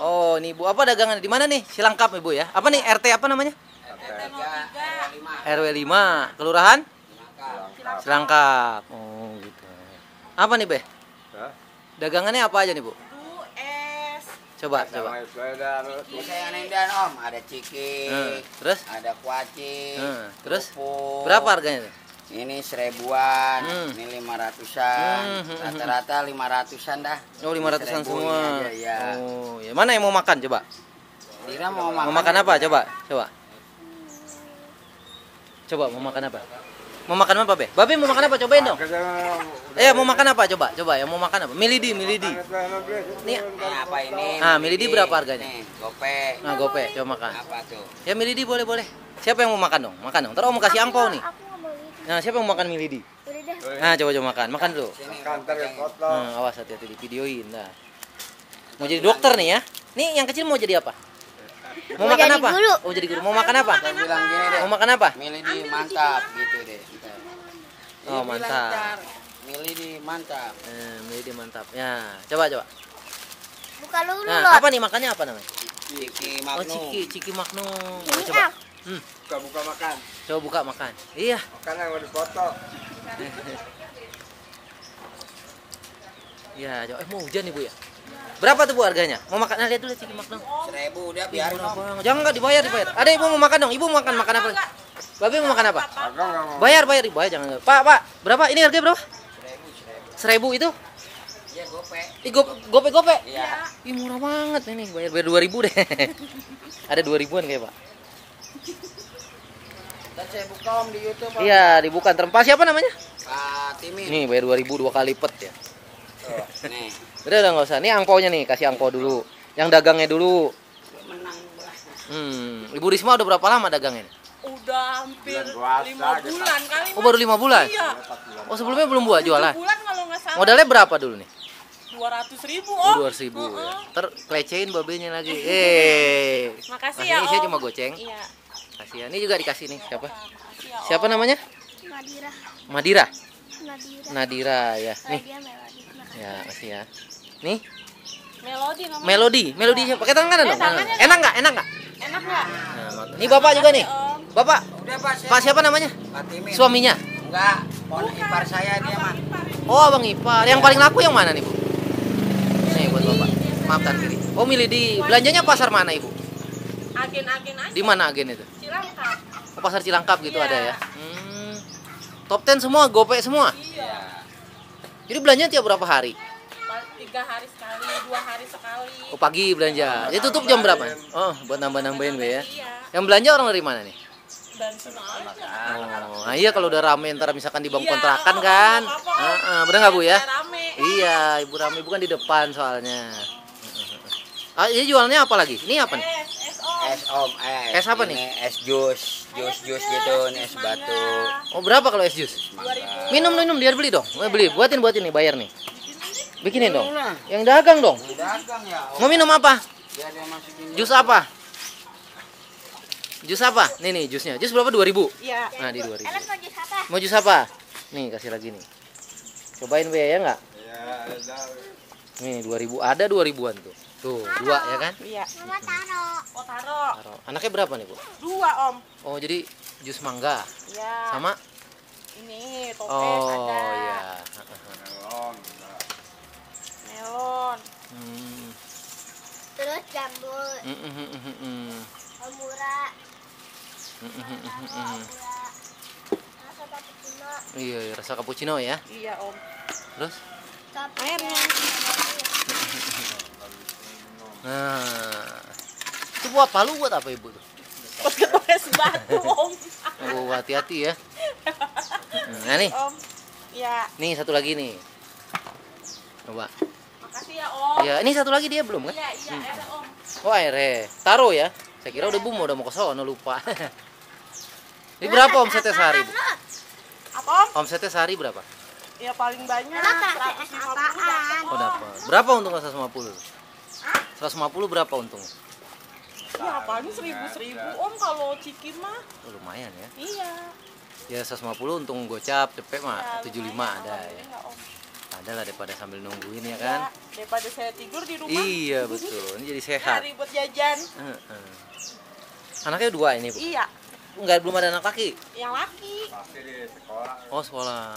Oh, ini Bu, apa dagangan di mana nih? Silangkap Ibu ya. Apa nih RT apa namanya? RW 5, kelurahan Silangkap. Oh, gitu. Apa nih, Be? Hah? Dagangannya apa aja nih, Bu? Coba, coba. Bisa yang dan om, ada ciki, Hmm, terus? ada kuaci, Hmm, terus? Berapa harganya tuh? Ini seribuan, Hmm. ini lima ratusan, Hmm, hmm, hmm. rata-rata lima ratusan dah. Oh, 500-an Seribu semua. aja, ya. Oh, ya. Mana yang mau makan coba? Dira mau makan, Mau makan apa? Coba, coba. Coba mau makan apa? Mau makan apa, Be? Babe mau makan apa? Cobain dong. Eh, mau makan apa? Coba, coba. Yang mau makan apa? Milidi, milidi. Nih, Ini apa ini? Ah, milidi berapa harganya? Nih, gope. nah gope, coba makan. Apa tuh? Ya milidi boleh, boleh. Siapa yang mau makan dong? Makan dong. Ntar om mau kasih angpau nih. Aku nggak mau itu. Nah, siapa yang mau makan milidi? Nah, coba coba makan. Makan dulu. Sini. Kantor yang foto. Nah, awas hati-hati di videoin dah. Mau jadi dokter nih ya? Nih yang kecil mau jadi apa? Mau, Mau makan jadi apa? guru. Oh jadi guru. Mau makan apa? Kita bilang gini deh. Mau makan apa? Milih di mantap gitu deh. Oh, mantap. ntar, Milih di mantap. Eh, milidi mantap. Ya, coba coba. Buka dulu Nah, apa nih makannya apa namanya? Ciki Oh, Magnum. ciki, ciki magnum. Ini Coba. Hmm, Buka-buka makan. coba buka makan. Iya. Makan yang mau dipoto. Iya, coba. Eh, mau hujan nih, Bu ya? Berapa tuh Bu harganya? Mau makan? Nah, lihat dulu ciki magnum. Seribu udah biar banget. Jangan nggak dibayar, dibayar. Ada ibu mau makan dong. Ibu mau makan makan apa? Babe mau makan apa? Bayar, bayar, bayar jangan. Pak, Pak, berapa? Ini harganya berapa? Seribu itu? Iya gope. Ih, gope, gope, gope. Iya. Ih, murah banget ini. Bayar bayar dua ribu deh. Ada dua ribuan kayak Pak. Dan saya buka om di YouTube. Om. Iya, dibuka terempah siapa namanya? Pak Timin. Nih, bayar dua ribu dua kali pet ya. Tuh, nih. Udah, udah nggak usah. Nih angpaunya nih, kasih angpau dulu. Yang dagangnya dulu. Menang. Hmm, Ibu Risma udah berapa lama dagangnya? Udah hampir lima bulan kali. Oh, baru lima bulan? Iya. Oh, sebelumnya belum buat jualan. Bulan kalau nggak salah. Modalnya berapa dulu nih? Dua ratus ribu Oh, om. dua ribu ya. Heeh. Ter kelecehin babenya lagi. Eh. Makasih Nah, ya om. cuma goceng. Iya. Kasih ya. Ini juga dikasih nih. Siapa? Ya. Siapa namanya? Nadira. Madira. Nadira. Nadira ya. Nih. Melody. Makasih. Ya, kasih ya. Nih, Melodi namanya. Melodi. Melodi siapa? Pakai tangan kanan Eh, dong. Enak nggak? Enak nggak? Enak nggak? Nah, Ini Bapak juga nih. Bapak, Udah Pak. Pak siapa namanya? Pak Timin. Suaminya. Enggak. Pon ipar saya dia mah. Oh, Abang Ipar. Yang paling laku yang mana nih, Bu? Nih buat Bapak. Maafkan kiri. Oh, milih di belanjanya pasar mana, Ibu? Agen-agen aja. Di mana agen itu? Cilangkap. Oh, pasar Cilangkap gitu Iya. ada ya. Hmm. Top 10 semua, gope semua. Iya. Jadi belanja tiap berapa hari? Tiga hari sekali, dua hari sekali. Oh, pagi belanja. Jadi tutup jam berapa? Oh, buat nambah-nambahin Be ya. Iya. Yang belanja orang dari mana nih? Dari. Oh, nah iya kalau udah rame ntar misalkan di bang Iya, kontrakan oh, oh, kan. nggak apa-apa. Heeh, bener nggak Bu ya? Rame. Iya, Ibu Rame bukan di depan soalnya. Ah, ini jualnya apa lagi? Ini apa nih? Om. Es om, es. Apa Ini nih? Es jus, jus jus gitu, es batu. Oh, berapa kalau es jus? Minum minum dia beli dong. Eh, beli, buatin buatin nih bayar nih. Bikinin dong. Yang dagang dong. dagang ya. Om. Mau minum apa? Biar dia masukin Jus apa? Jus apa? Nih nih jusnya. Jus berapa? 2000. Iya. Nah, di 2000. Enak mau jus apa? Mau jus apa? Nih, kasih lagi nih. Cobain Be ya enggak? Ya, ada. Nih 2000 ada 2000-an tuh. Tuh, dua ya kan? Iya. Mama taruh. Oh taruh. Taruh. Anaknya berapa nih, Bu? Dua om. Oh, jadi jus mangga Iya. sama Ini toples Oh, ada. iya. Melon. Melon. Hmm. Terus jambul. Mm, mm, mm, mm, mm. Omura. Mm, mm, mm, mm, mm. Rasa cappuccino. Iya, iya, rasa cappuccino ya. Iya om. Terus? Tapi Airnya. Nah. Itu buat palu buat apa Ibu tuh? Pas kepes batu om. Oh, hati-hati ya. Nah, nih. Om. Iya. Nih satu lagi nih. Coba. Makasih ya om. Ya, ini satu lagi dia belum kan? Iya iya ada om. Oh, airnya. Taruh ya. Saya kira udah bumbu udah mau ke sono lupa. Ini berapa omsetnya sehari, Bu? Apa om? Omsetnya sehari berapa? Ya paling banyak Emang kasih 150 apaan? dapat Oh, dapat. Berapa untungnya 150? 150 berapa untung? Ya paling seribu seribu om kalau ciki mah. Oh, lumayan ya. Iya. Ya 150 untung gocap, cepet mah Ya, 75 lumayan, ada ya. om. Ada lah daripada sambil nungguin ya Ya, kan. daripada saya tidur di rumah. Iya betul. Ini jadi sehat. Nyari buat jajan. Heeh. Anaknya dua ini, Bu. Iya, Enggak belum ada anak laki. yang laki. Pasti di sekolah. Oh, sekolah.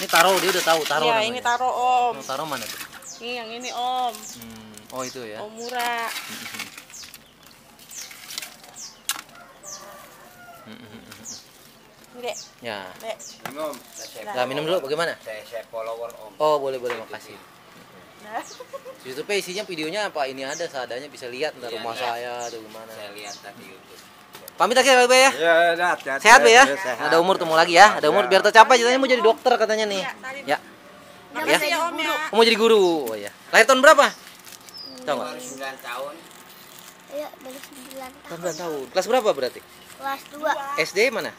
Ini taro, dia udah tahu taro Iya, namanya. ini taro om. Oh, taro mana tuh? Ini yang ini om. Hmm. Oh, itu ya. Om murah. Dek, Ya. dek. Minum. Nah, minum dulu bagaimana? saya, follower om. Oh, boleh boleh makasih. Nah, YouTube isinya videonya apa? Ini ada seadanya bisa lihat ntar Iya, rumah iya. saya atau gimana. Saya lihat tadi YouTube. Pamit lagi ya, Be ya. Ya, ya, hati-hati. Sehat Be ya. sehat. Ada umur temu lagi ya. Ada umur biar tercapai ceritanya mau jadi dokter katanya nih. Iya. Ya. ya om ya. Oh, mau jadi guru. Oh ya. Lahir tahun berapa? Tahu nggak? Baru 9 tahun. Ayo, baru 9 tahun. 9 tahun. Kelas berapa berarti? Kelas 2. SD mana?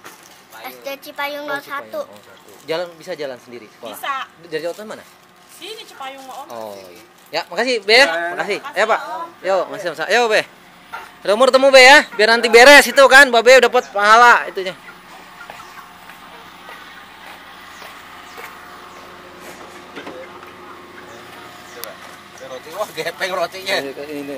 SD Cipayung Oh, 01. Cipayung. Oh, satu. Jalan bisa jalan sendiri sekolah. Bisa. Dari Jawa mana? Sini Cipayung om. Oh iya. Ya, makasih Be ya. Makasih. Ya, Pak. Yo, masih sama Yo, Be. Ada umur temu Be ya, biar nanti beres itu kan, Babe dapat pahala itunya. Gepeng rotinya. Ini, ini.